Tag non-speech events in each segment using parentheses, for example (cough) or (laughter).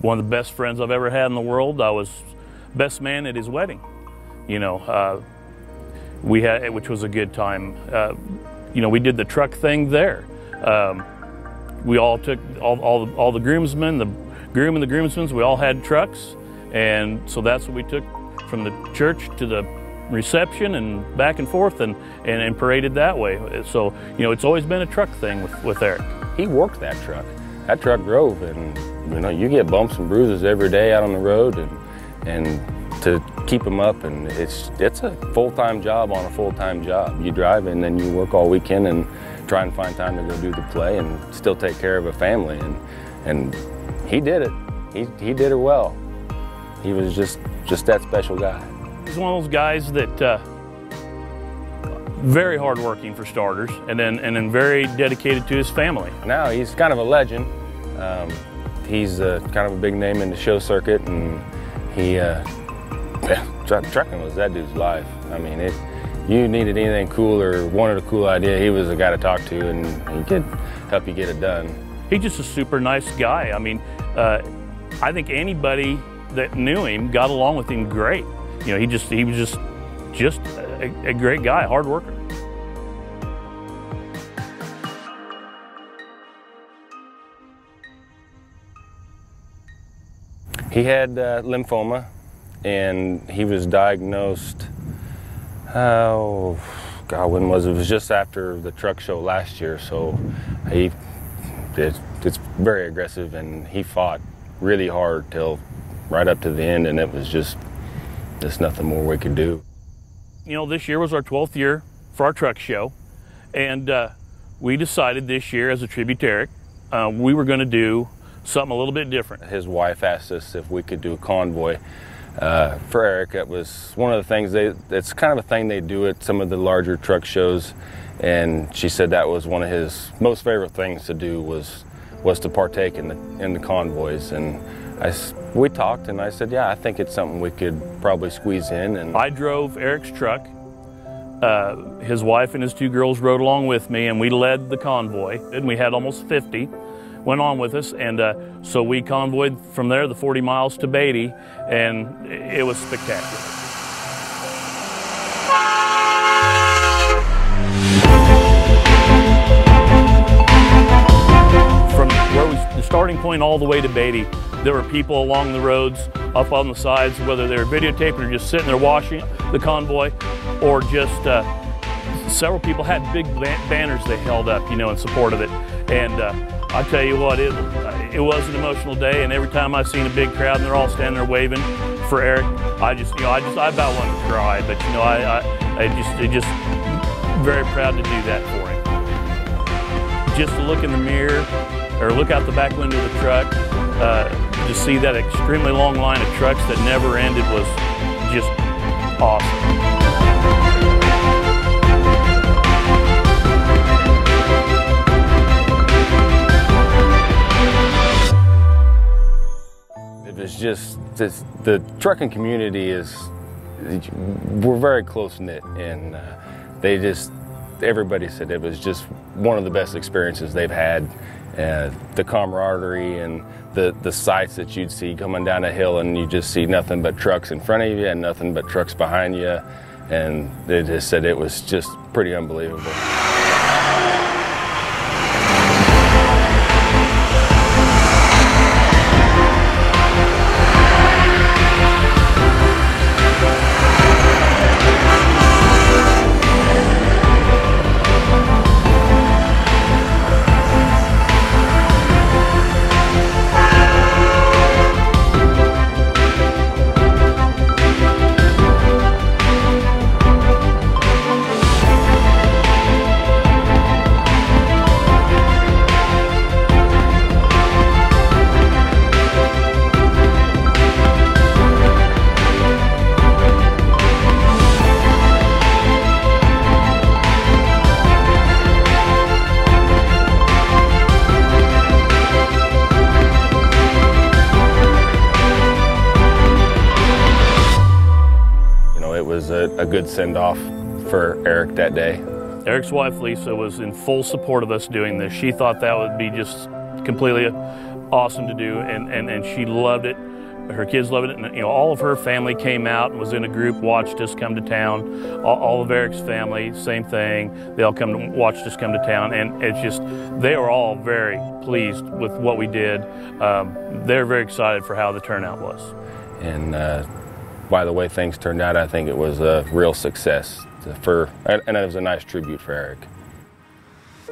one of the best friends I've ever had in the world. I was best man at his wedding. You know, uh, we had, which was a good time. Uh, you know, we did the truck thing there. Um, we all took all, all, the, all the groomsmen, the groom and the groomsmen, we all had trucks. And so that's what we took from the church to the reception and back and forth and, and, and paraded that way. So, you know, it's always been a truck thing with, with Eric. He worked that truck. That truck drove and, you know, you get bumps and bruises every day out on the road and, and to keep them up and it's, it's a full-time job on a full-time job. You drive and then you work all weekend and try and find time to go do the play and still take care of a family and, and he did it. He, he did it well. He was just, just that special guy. He's one of those guys that uh, very hardworking for starters, and then and then very dedicated to his family. Now he's kind of a legend. Um, he's uh, kind of a big name in the show circuit, and he uh, (laughs) trucking was that dude's life. I mean, it, you needed anything cool or wanted a cool idea, he was the guy to talk to, and he could help you get it done. He's just a super nice guy. I mean, uh, I think anybody that knew him got along with him great. You know, he just he was just just a, a great guy, hard worker. He had uh, lymphoma, and he was diagnosed. Oh, God, when was it? It was just after the truck show last year. So he it, it's very aggressive, and he fought really hard till right up to the end, and it was just there's nothing more we could do. You know, this year was our 12th year for our truck show, and uh, we decided this year, as a tribute to Eric, uh, we were going to do something a little bit different. His wife asked us if we could do a convoy. Uh, for Eric, it was one of the things they, it's kind of a thing they do at some of the larger truck shows. And she said that was one of his most favorite things to do was, was to partake in the, in the convoys. And I, we talked and I said, yeah, I think it's something we could probably squeeze in. And I drove Eric's truck. Uh, his wife and his two girls rode along with me and we led the convoy and we had almost 50 went on with us and uh, so we convoyed from there the 40 miles to Beattie and it was spectacular. From where we, the starting point all the way to Beattie, there were people along the roads, up on the sides, whether they were videotaping or just sitting there watching the convoy, or just uh, several people had big banners they held up, you know, in support of it. And uh, I tell you what, it, it was an emotional day, and every time I've seen a big crowd and they're all standing there waving for Eric, I just, you know, I just, I about wanted to cry, but you know, I, I, I just, I just very proud to do that for him. Just to look in the mirror or look out the back window of the truck, uh, to see that extremely long line of trucks that never ended was just awesome. Just this, the trucking community is we're very close knit and uh, they just everybody said it was just one of the best experiences they've had and the camaraderie and the, the sights that you'd see coming down a hill and you just see nothing but trucks in front of you and nothing but trucks behind you. And they just said it was just pretty unbelievable. A good send off for Eric that day. Eric's wife Lisa was in full support of us doing this. She thought that would be just completely awesome to do, and, and, and she loved it. Her kids loved it, and you know all of her family came out and was in a group, watched us come to town. All, all of Eric's family, same thing. They all come to watch us come to town, and it's just they were all very pleased with what we did. Um, they're very excited for how the turnout was. And uh, by the way things turned out, I think it was a real success for, and it was a nice tribute for Eric.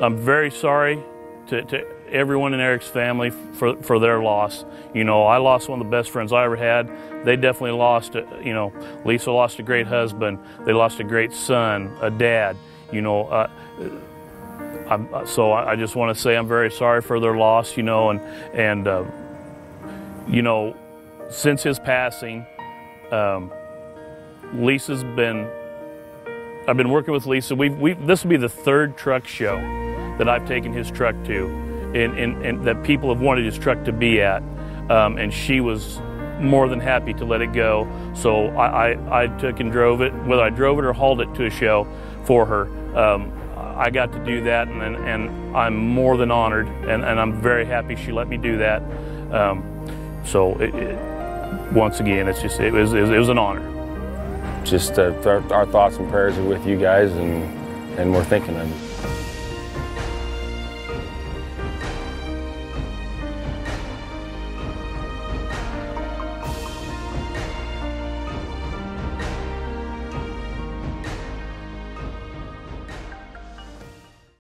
I'm very sorry to, to everyone in Eric's family for, for their loss. You know, I lost one of the best friends I ever had. They definitely lost, you know, Lisa lost a great husband. They lost a great son, a dad. You know, uh, I'm, so I just want to say I'm very sorry for their loss. You know, and and uh, you know, since his passing, um, Lisa's been. I've been working with Lisa. We've, we've this will be the third truck show that I've taken his truck to, and, and, and that people have wanted his truck to be at. Um, and she was more than happy to let it go. So I, I, I, took and drove it, whether I drove it or hauled it to a show for her. Um, I got to do that, and, and, I'm more than honored, and, and, I'm very happy she let me do that. Um, so it, it, once again, it's just it was, it was an honor. Just uh, our, our thoughts and prayers are with you guys, and, and we're thinking of